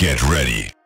Get ready.